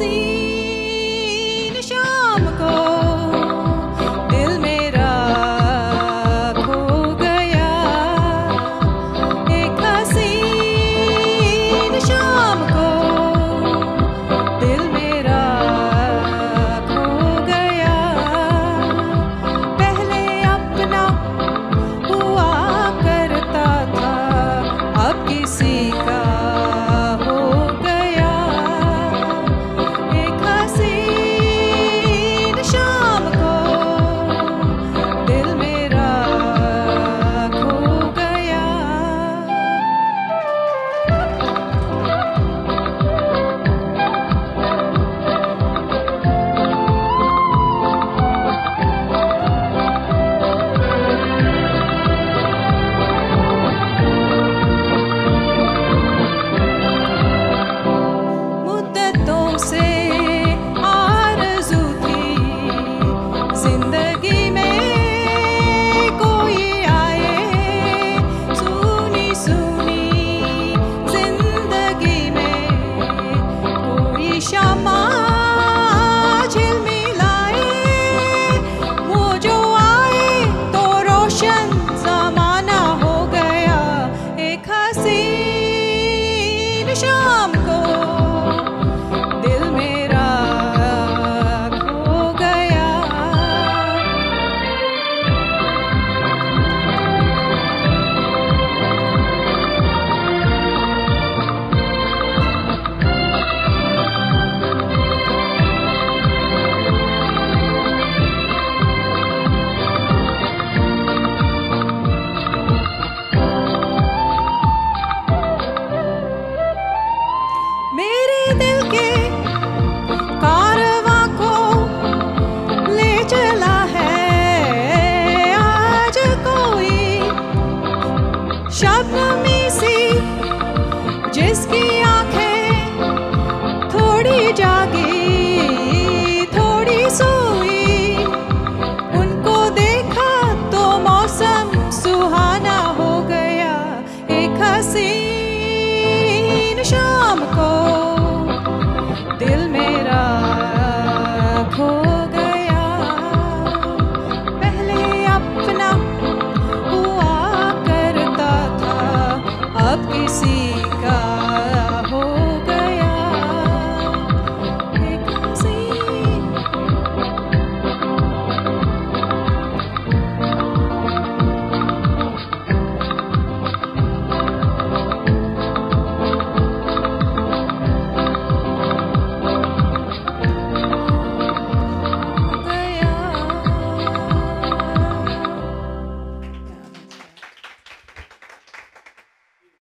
see whiskey.